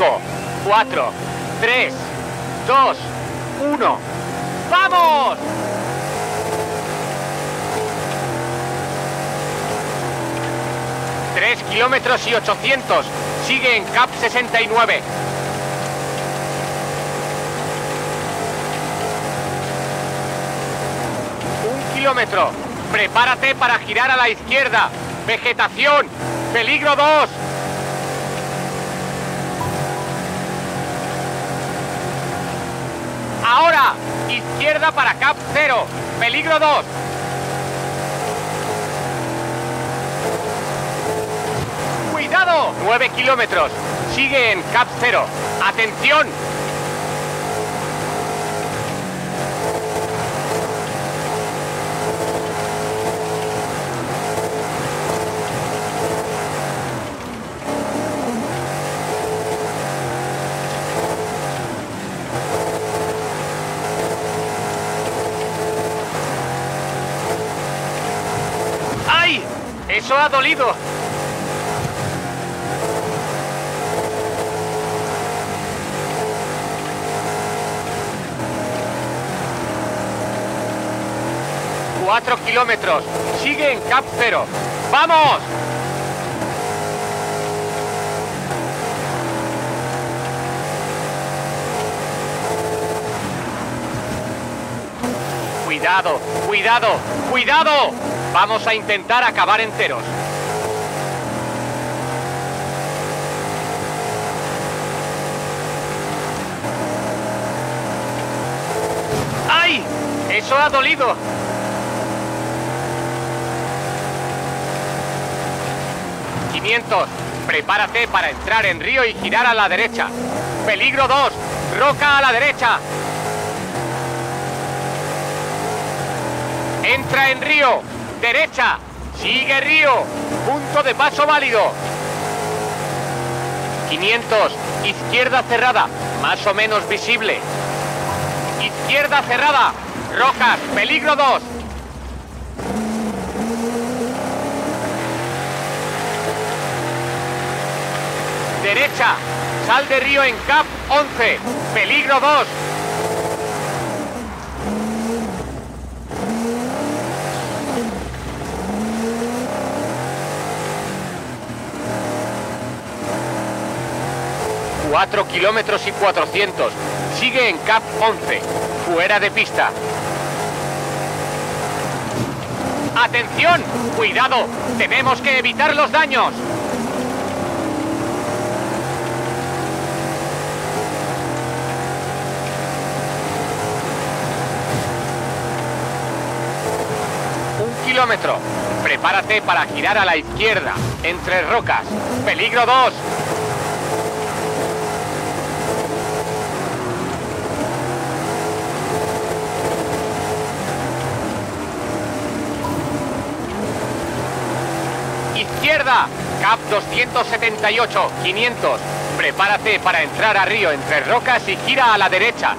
5, 4, 3, 2, 1. ¡Vamos! Tres kilómetros y 800. Sigue en CAP 69. Un kilómetro. Prepárate para girar a la izquierda. Vegetación. Peligro 2. Izquierda para CAP 0. Peligro 2. ¡Cuidado! 9 kilómetros. Sigue en CAP 0. ¡Atención! ¡Ay! ¡Eso ha dolido! Cuatro kilómetros. Sigue en Cap Cero. ¡Vamos! Cuidado, cuidado, cuidado. Vamos a intentar acabar enteros. ¡Ay! Eso ha dolido. ¡500! Prepárate para entrar en río y girar a la derecha. Peligro 2. Roca a la derecha. Entra en río. Derecha. Sigue río. Punto de paso válido. 500. Izquierda cerrada. Más o menos visible. Izquierda cerrada. Rocas. Peligro 2. Derecha. Sal de río en CAP 11. Peligro 2. Cuatro kilómetros y 400. Sigue en CAP 11. Fuera de pista. ¡Atención! ¡Cuidado! ¡Tenemos que evitar los daños! Un kilómetro. Prepárate para girar a la izquierda, entre rocas. Peligro 2. Izquierda, CAP 278, 500. Prepárate para entrar a río entre rocas y gira a la derecha.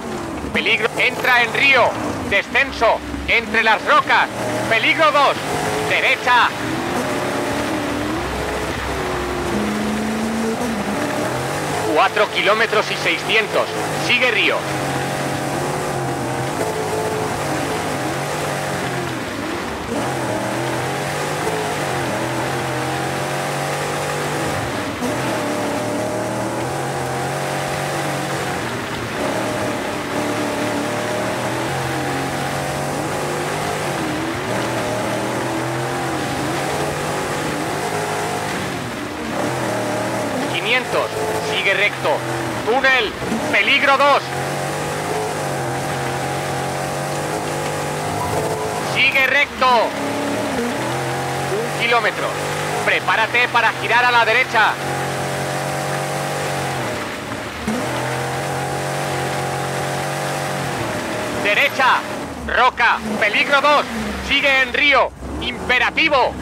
Peligro, entra en río. Descenso, entre las rocas. Peligro 2, derecha. Cuatro kilómetros y 600. Sigue río. Sigue recto. Túnel. Peligro 2. Sigue recto. Un kilómetro. Prepárate para girar a la derecha. Derecha. Roca. Peligro 2. Sigue en río. Imperativo.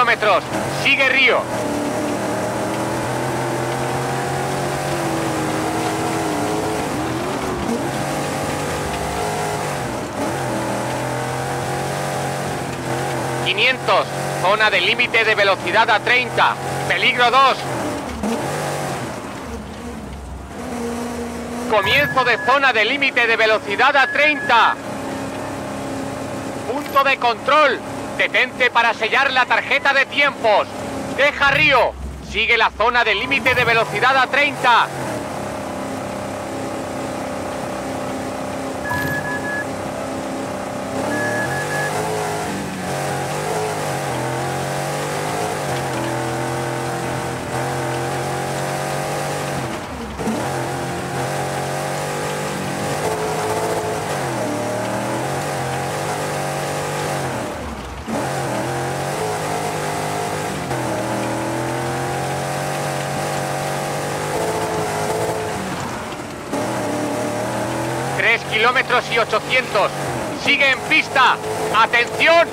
kilómetros. Sigue Río. ...500... Zona de límite de velocidad a 30. Peligro 2. Comienzo de zona de límite de velocidad a 30. Punto de control. Detente para sellar la tarjeta de tiempos. Deja Río. Sigue la zona de límite de velocidad a 30. 3 kilómetros y 800. Sigue en pista. ¡Atención!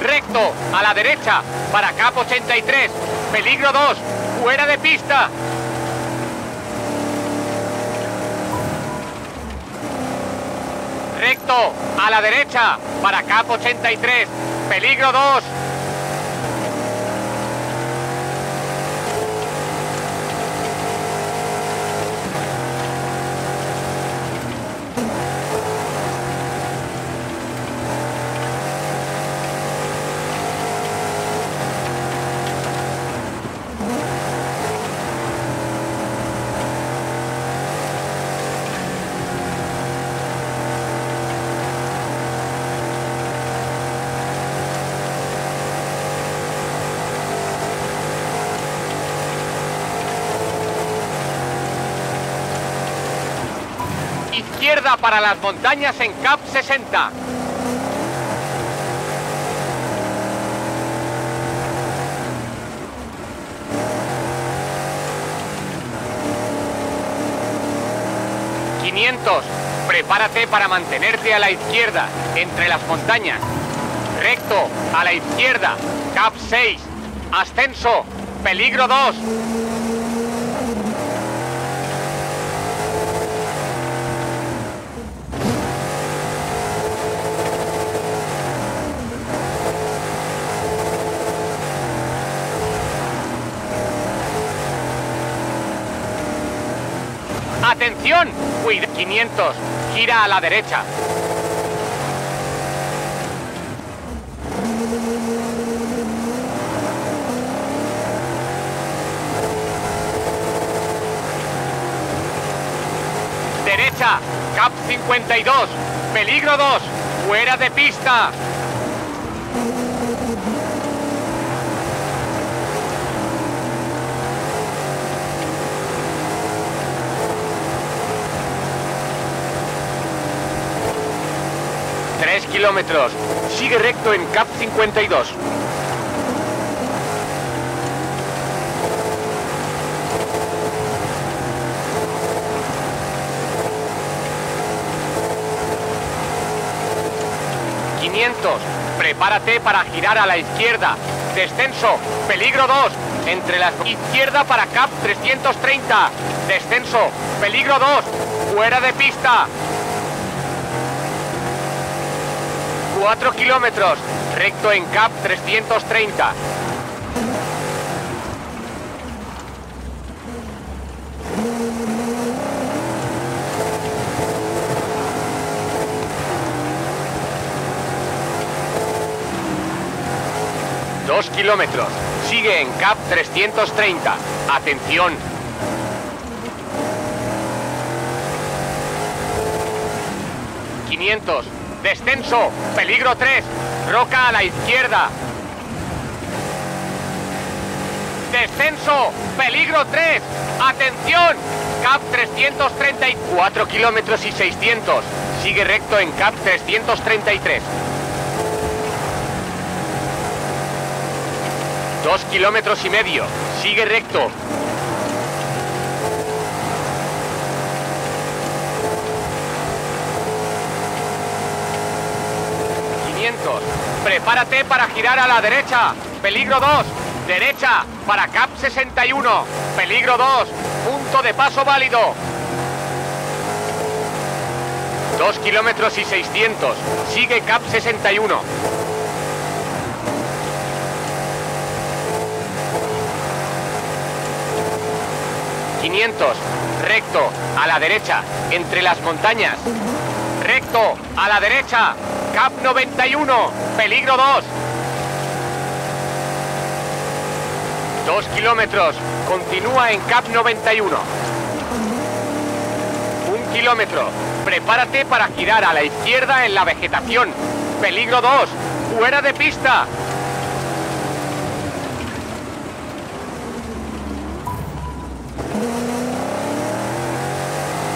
Recto. A la derecha. Para CAP 83. Peligro 2. Fuera de pista. Recto. A la derecha. Para CAP 83. Peligro 2. Para las montañas en CAP 60. ¡500! Prepárate para mantenerte a la izquierda, entre las montañas. Recto, a la izquierda. CAP 6. Ascenso. Peligro 2. ¡Atención! Cuida 500. Gira a la derecha. Derecha. Cap 52. Peligro 2. Fuera de pista. Tres kilómetros. Sigue recto en CAP 52. ¡500! Prepárate para girar a la izquierda. Descenso. Peligro 2. Entre la izquierda para CAP 330. Descenso. Peligro 2. Fuera de pista. 4 kilómetros, recto en CAP 330. Dos kilómetros, sigue en CAP 330. Atención, 500. Descenso. Peligro 3. Roca a la izquierda. Descenso. Peligro 3. Atención. CAP 334 kilómetros y 600. Sigue recto en CAP 333. Dos kilómetros y medio. Sigue recto. Prepárate para girar a la derecha. Peligro 2. Derecha para CAP 61. Peligro 2. Punto de paso válido. 2 kilómetros y 600. Sigue CAP 61. ...500... recto, a la derecha, entre las montañas. Recto, a la derecha, CAP 91, peligro 2. 2 kilómetros, continúa en CAP 91. Un kilómetro, prepárate para girar a la izquierda en la vegetación. Peligro 2, fuera de pista.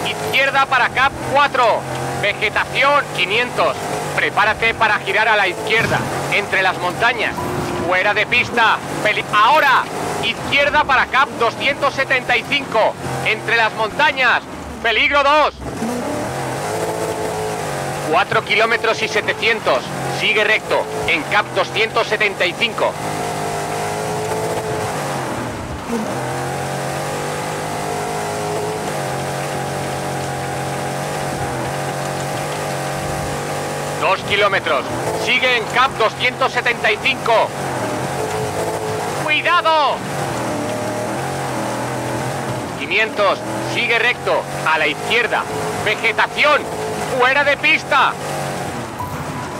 Izquierda para CAP 4, vegetación 500. Prepárate para girar a la izquierda, entre las montañas. Fuera de pista. Ahora, izquierda para CAP 275. Entre las montañas. Peligro 2. 4 kilómetros y 700. Sigue recto, en CAP 275. 2 kilómetros. Sigue en CAP 275. ¡Cuidado! 500. Sigue recto. A la izquierda. Vegetación. Fuera de pista.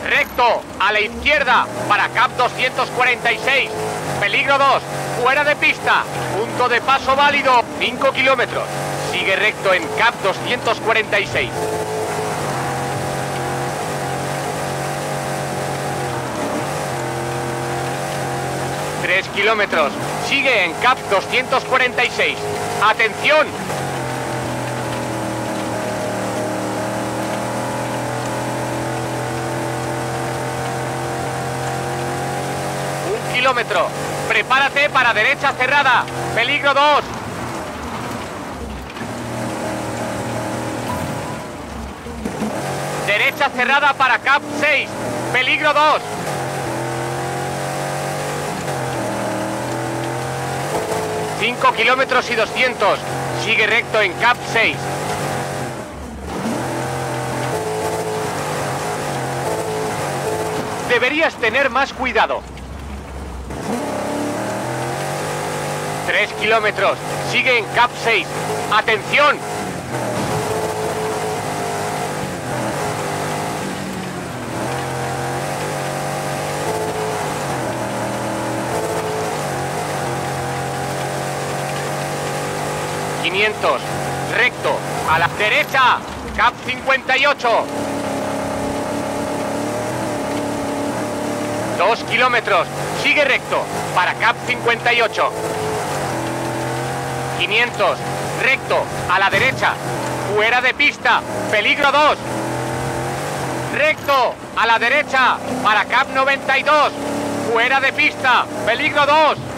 Recto. A la izquierda. Para CAP 246. Peligro 2. Fuera de pista. Punto de paso válido. 5 kilómetros. Sigue recto en CAP 246. 3 kilómetros. Sigue en CAP 246. ¡Atención! Un kilómetro. Prepárate para derecha cerrada. Peligro 2. Derecha cerrada para CAP 6. Peligro 2. 5 kilómetros y 200. Sigue recto en CAP 6. Deberías tener más cuidado. 3 kilómetros. Sigue en CAP 6. ¡Atención! 500. Recto. A la derecha. CAP 58. 2 kilómetros. Sigue recto. Para CAP 58. 500. Recto. A la derecha. Fuera de pista. Peligro 2. Recto. A la derecha. Para CAP 92. Fuera de pista. Peligro 2.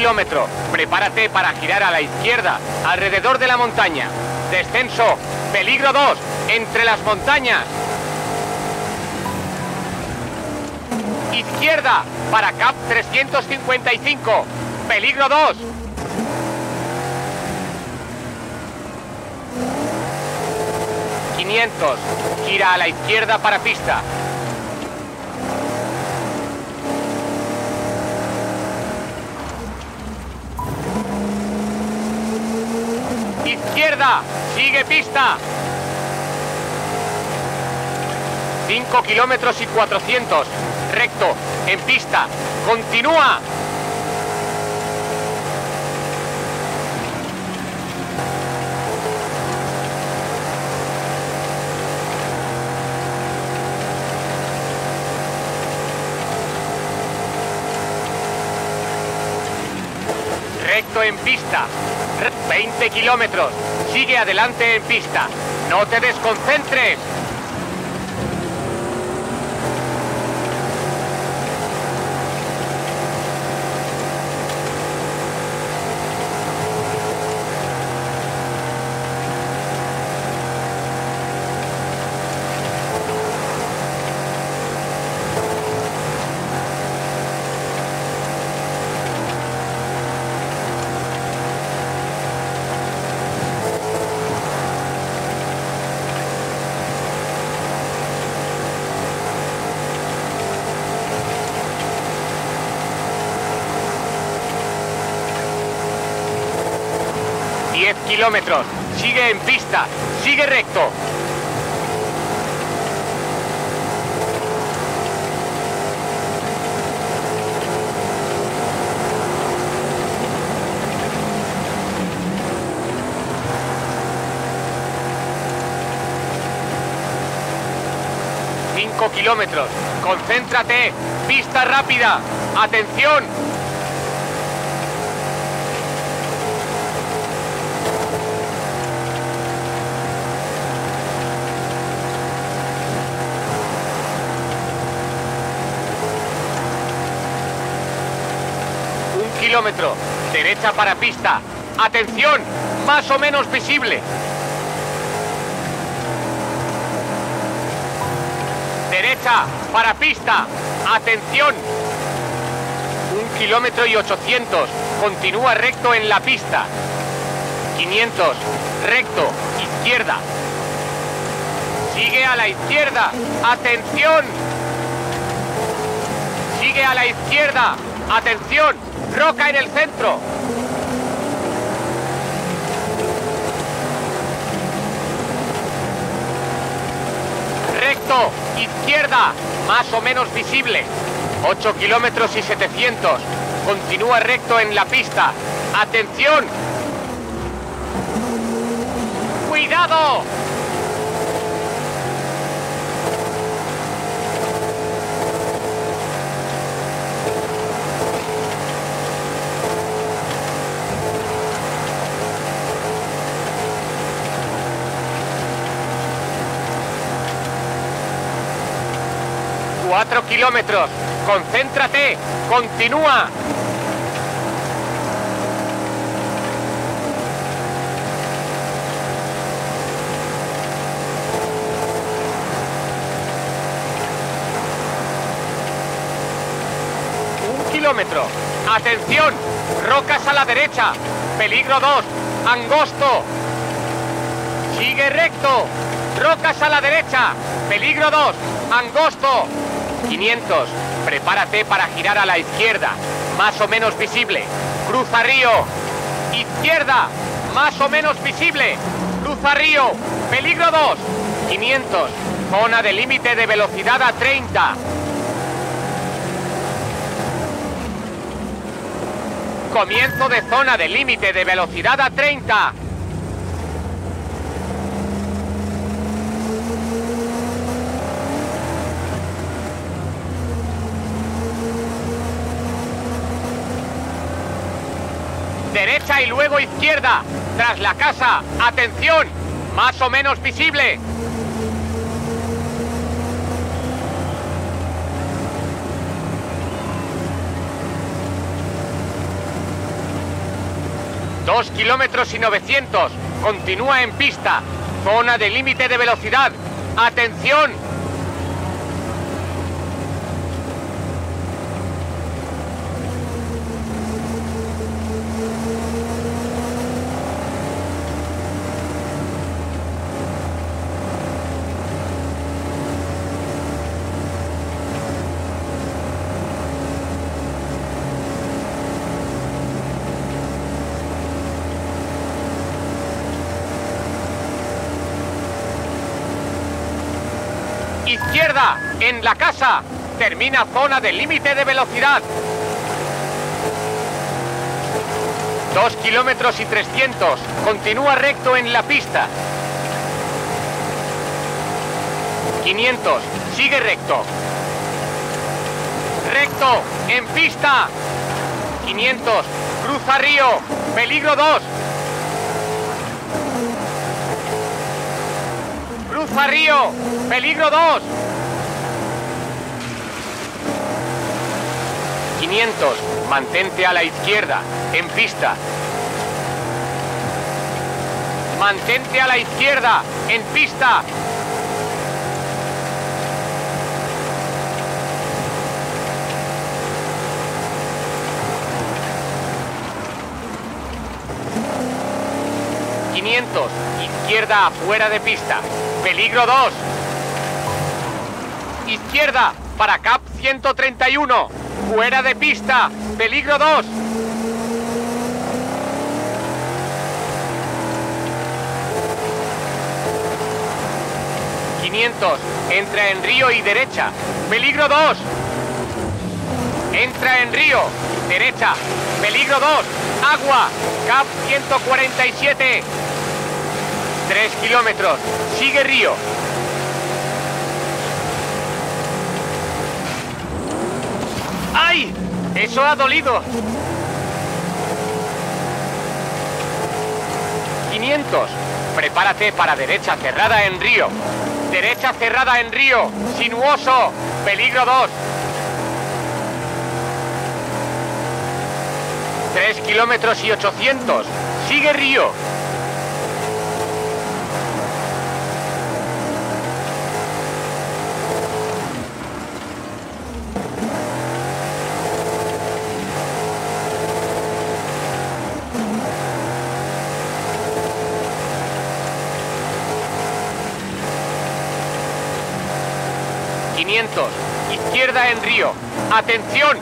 Kilómetro. Prepárate para girar a la izquierda, alrededor de la montaña. Descenso. Peligro 2. Entre las montañas. Izquierda. Para CAP 355. Peligro 2. ...500... Gira a la izquierda para pista. sigue pista. 5 kilómetros y 400, recto, en pista, continúa. Recto en pista, 20 kilómetros. Sigue adelante en pista. No te desconcentres. Kilómetros. Sigue en pista. Sigue recto. Cinco kilómetros. Concéntrate. Pista rápida. Atención. Un Derecha para pista. Atención. Más o menos visible. Derecha para pista. Atención. Un kilómetro y 800. Continúa recto en la pista. 500. Recto. Izquierda. Sigue a la izquierda. Atención. Sigue a la izquierda. Atención. Roca en el centro. Recto, izquierda, más o menos visible. 8 kilómetros y 700. Continúa recto en la pista. ¡Atención! ¡Cuidado! Cuatro kilómetros. Concéntrate. Continúa. Un kilómetro. Atención. Rocas a la derecha. Peligro 2. Angosto. Sigue recto. Rocas a la derecha. Peligro 2. Angosto. 500. Prepárate para girar a la izquierda. Más o menos visible. Cruza río. Izquierda. Más o menos visible. Cruza río. Peligro 2. 500. Zona de límite de velocidad a 30. Comienzo de zona de límite de velocidad a 30. Derecha y luego izquierda. Tras la casa. Atención. Más o menos visible. Dos kilómetros y 900. Continúa en pista. Zona de límite de velocidad. Atención. Izquierda, en la casa. Termina zona de límite de velocidad. Dos kilómetros y 300. Continúa recto en la pista. 500. Sigue recto. Recto, en pista. 500. Cruza Cruza Río. Peligro 2. Cruza Río. Peligro 2. 500. Mantente a la izquierda. En pista. Mantente a la izquierda. En pista. Izquierda afuera de pista. Peligro 2. Izquierda para CAP 131. Fuera de pista. Peligro 2. ...500... Entra en río y derecha. Peligro 2. Entra en río. Derecha. Peligro 2. Agua. CAP 147. 3 kilómetros. Sigue Río. ¡Ay! Eso ha dolido. 500. Prepárate para derecha cerrada en Río. Derecha cerrada en Río. Sinuoso. Peligro 2. 3 kilómetros y 800. Sigue Río. 500. Izquierda en Río. Atención.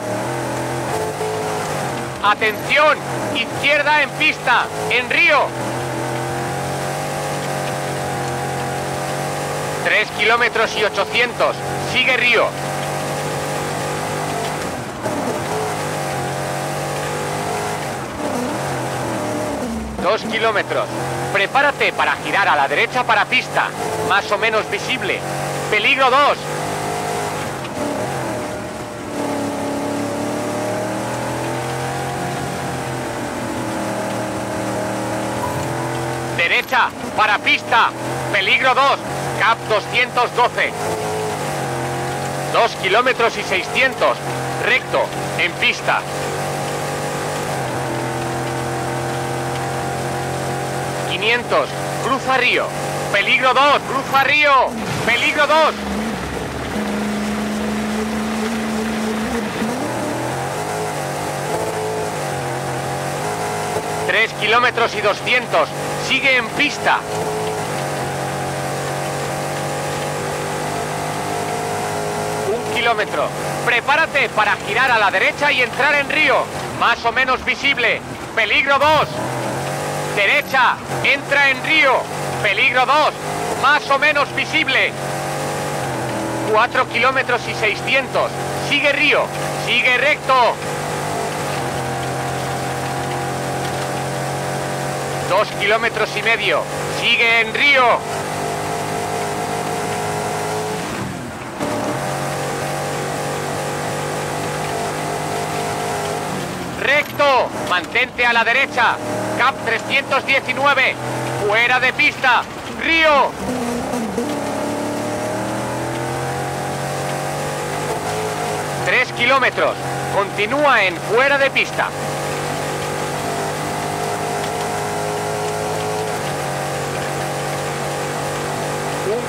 Atención. Izquierda en pista. En Río. 3 kilómetros y 800. Sigue Río. Dos kilómetros. Prepárate para girar a la derecha para pista. Más o menos visible. Peligro 2. derecha, para pista, peligro 2, CAP 212. 2 kilómetros y 600, recto, en pista. ...500, cruza río, peligro 2, cruza río, peligro 2. 3 kilómetros y 200. Sigue en pista. Un kilómetro. Prepárate para girar a la derecha y entrar en río. Más o menos visible. Peligro 2. Derecha. Entra en río. Peligro 2. Más o menos visible. 4 kilómetros y 600. Sigue río. Sigue recto. Dos kilómetros y medio. Sigue en río. Recto. Mantente a la derecha. CAP 319. Fuera de pista. Río. Tres kilómetros. Continúa en fuera de pista.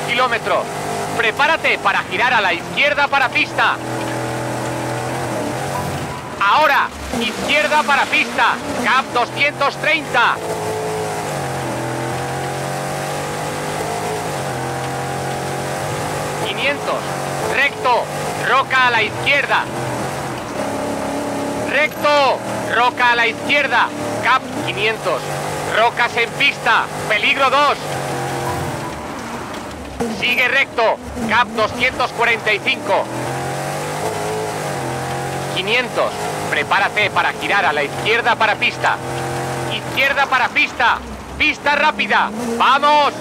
Kilómetros. Prepárate para girar a la izquierda para pista. Ahora, izquierda para pista. CAP 230. ...500... recto, roca a la izquierda, recto, roca a la izquierda, cap 500, rocas en pista, peligro 2, Sigue recto. CAP 245. 500. Prepárate para girar a la izquierda para pista. Izquierda para pista. Pista rápida. ¡Vamos!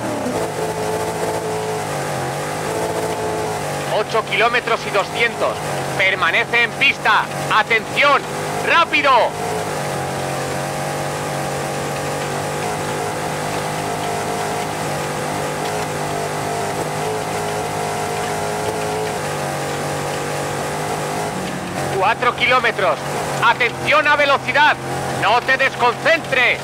8 kilómetros y 200. Permanece en pista. ¡Atención! ¡Rápido! 4 kilómetros. Atención a velocidad. No te desconcentres.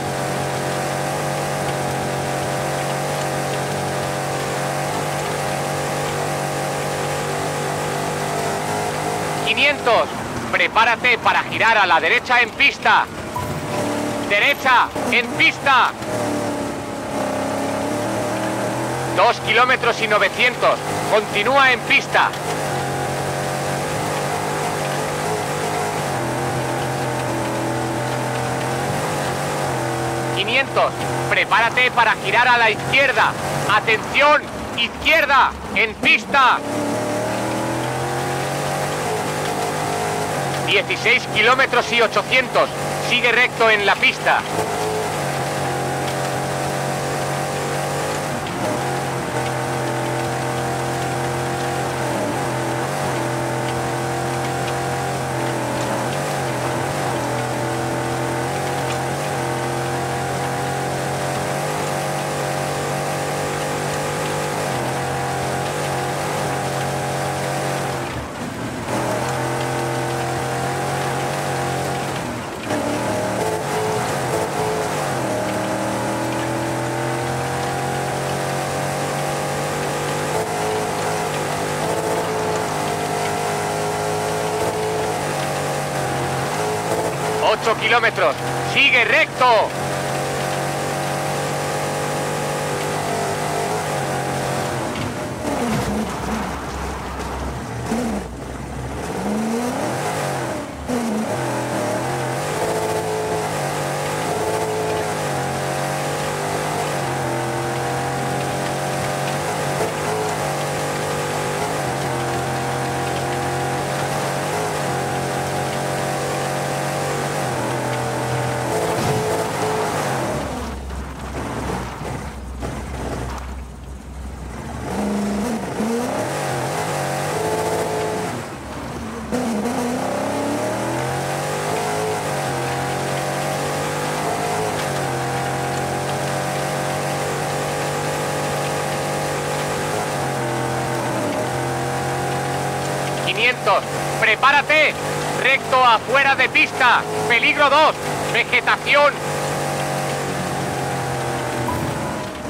¡500! Prepárate para girar a la derecha en pista. Derecha, en pista. 2 kilómetros y 900. Continúa en pista. ¡500! Prepárate para girar a la izquierda. ¡Atención! ¡Izquierda! ¡En pista! 16 kilómetros y 800. Sigue recto en la pista. 8 kilómetros. Sigue recto. Prepárate. Recto afuera de pista. Peligro 2. Vegetación.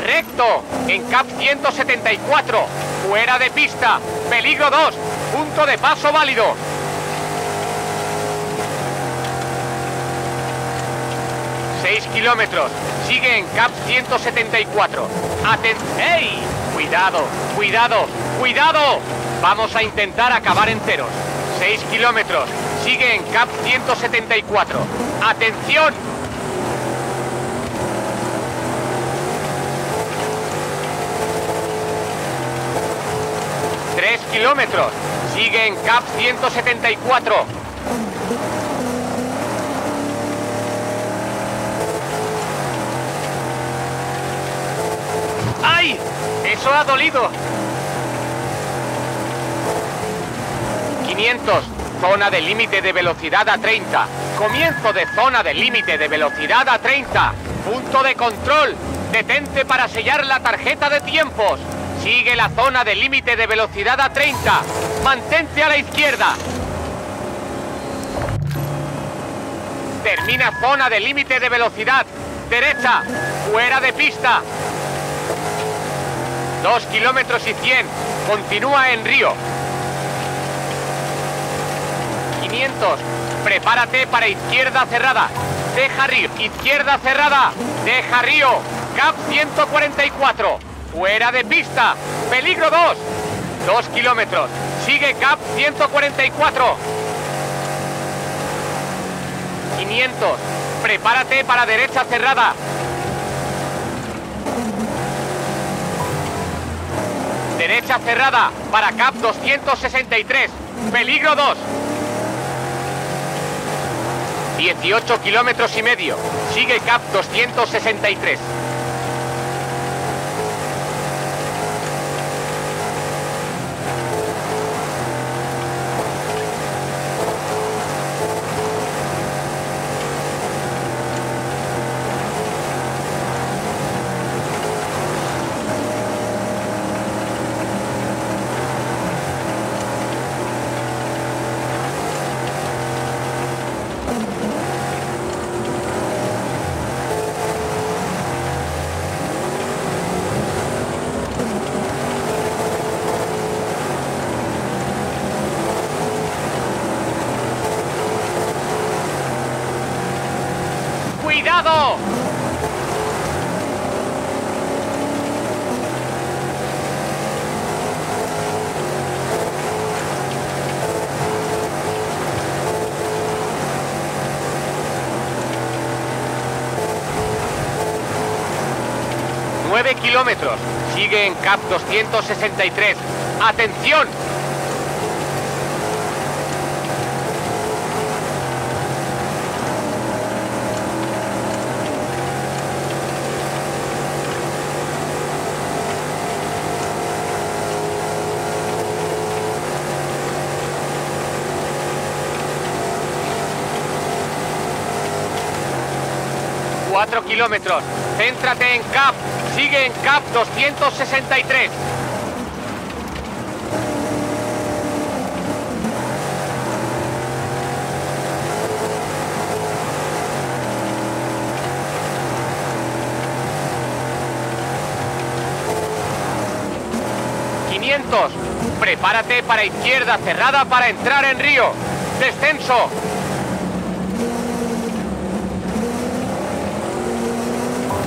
Recto. En CAP 174. Fuera de pista. Peligro 2. Punto de paso válido. Kilómetros. Sigue en CAP 174. Aten... ¡Ey! Cuidado, cuidado, cuidado. Vamos a intentar acabar enteros. 6 kilómetros. Sigue en CAP 174. ¡Atención! ¡3 kilómetros! Sigue en CAP 174. ¡Ay! ¡Eso ha dolido! 500, zona de límite de velocidad a 30. Comienzo de zona de límite de velocidad a 30. Punto de control. Detente para sellar la tarjeta de tiempos. Sigue la zona de límite de velocidad a 30. Mantente a la izquierda. Termina zona de límite de velocidad. Derecha. Fuera de pista. 2 kilómetros y 100. Continúa en Río. Prepárate para izquierda cerrada. Deja Río. Izquierda cerrada. Deja Río. CAP 144. Fuera de pista. Peligro 2. 2 kilómetros. Sigue CAP 144. 500. Prepárate para derecha cerrada. Derecha cerrada para CAP 263. Peligro 2. 18 kilómetros y medio. Sigue CAP 263. Kilómetros! Sigue en CAP 263. ¡Atención! Cuatro kilómetros. Céntrate en CAP. Sigue en CAP 263. ¡500! Prepárate para izquierda cerrada para entrar en Río. Descenso.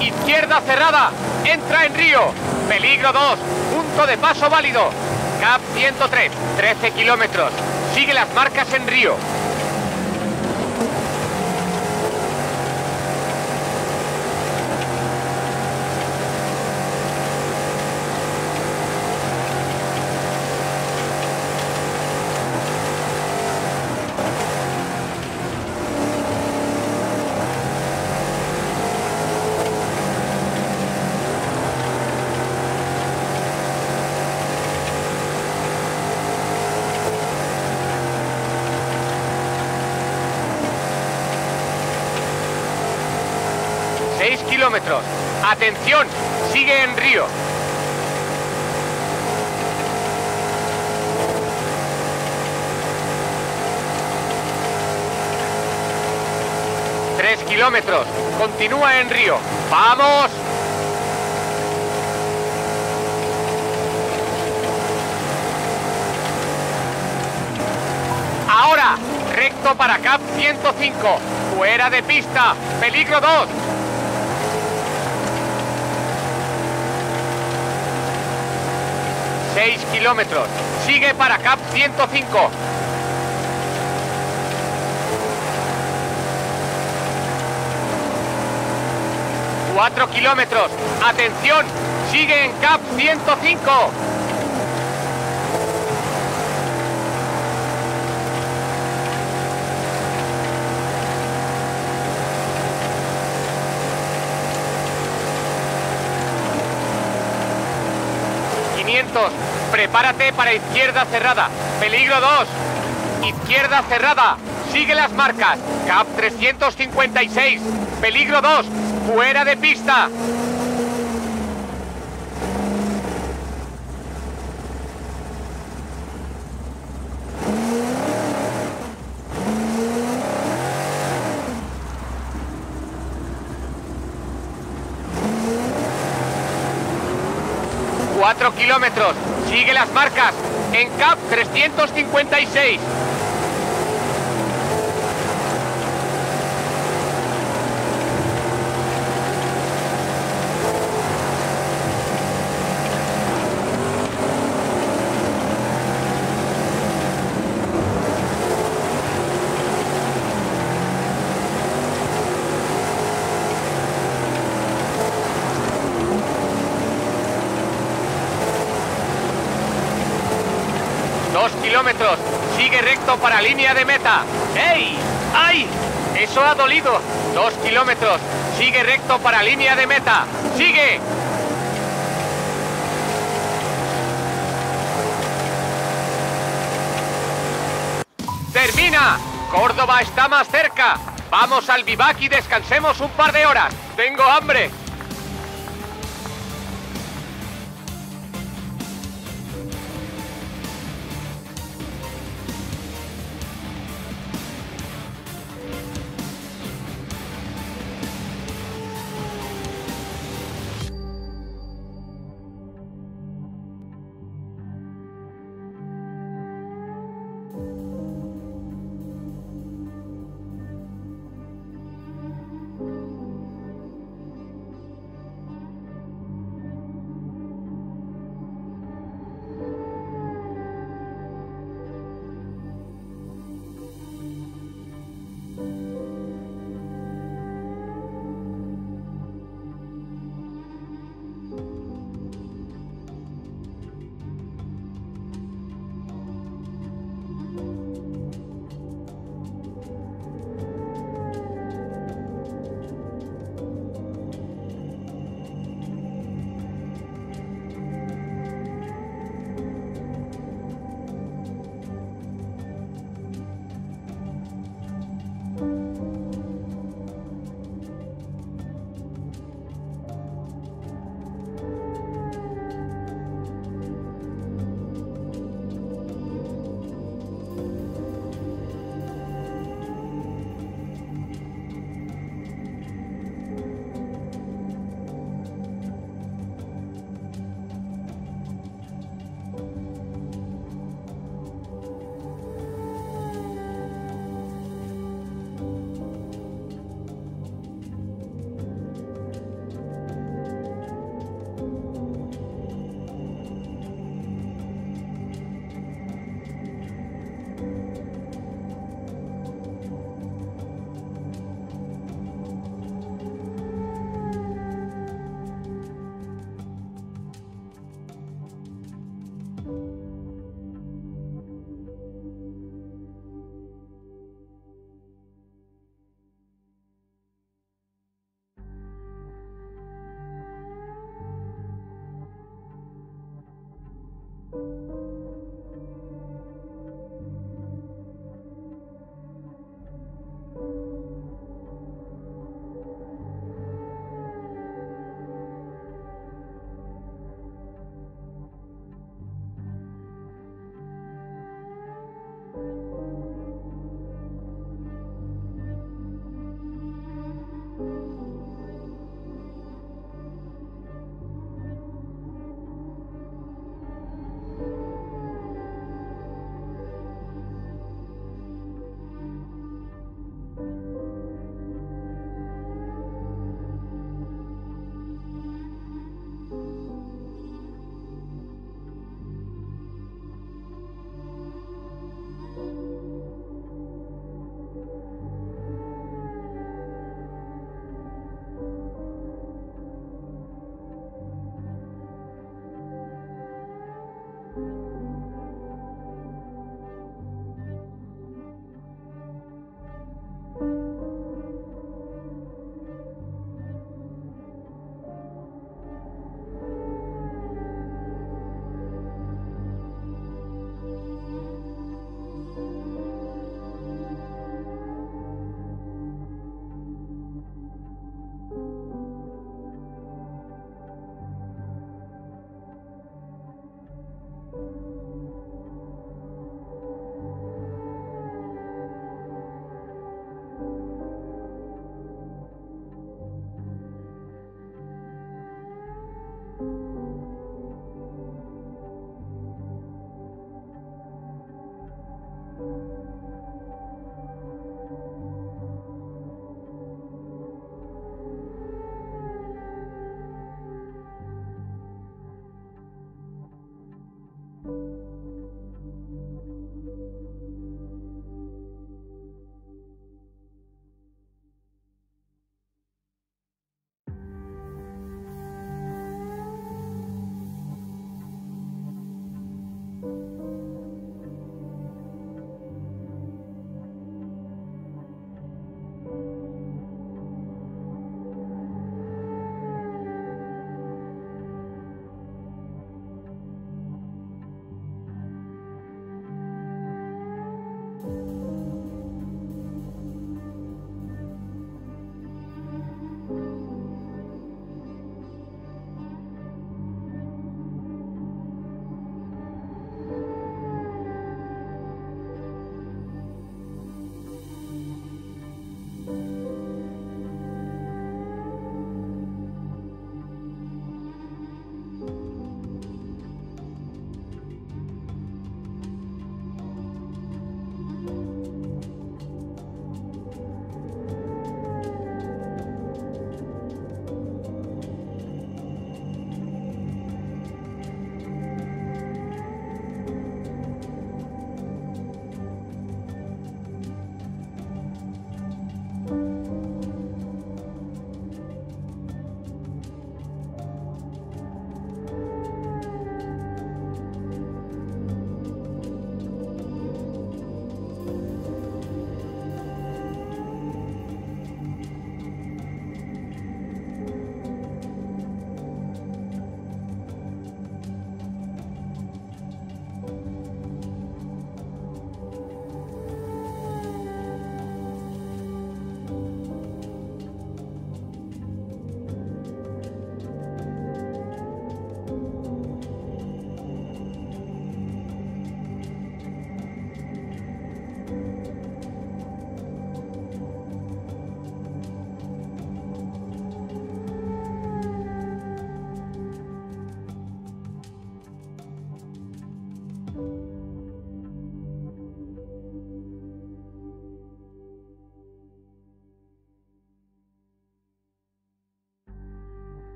Izquierda cerrada. Entra en Río. Peligro 2. Punto de paso válido. CAP 103. 13 kilómetros. Sigue las marcas en Río. Atención, sigue en Río. Tres kilómetros. Continúa en Río. ¡Vamos! Ahora, recto para CAP 105. Fuera de pista. Peligro 2. Seis kilómetros. Sigue para CAP 105. Cuatro kilómetros. Atención. Sigue en CAP 105. Prepárate para izquierda cerrada. Peligro 2. Izquierda cerrada. Sigue las marcas. CAP 356. Peligro 2. Fuera de pista. Cuatro kilómetros. Sigue las marcas. En CAP 356. Dos kilómetros. Sigue recto para línea de meta. ¡Ey! ¡Ay! Eso ha dolido. Dos kilómetros. Sigue recto para línea de meta. ¡Sigue! ¡Termina! Córdoba está más cerca. Vamos al vivac y descansemos un par de horas. Tengo hambre.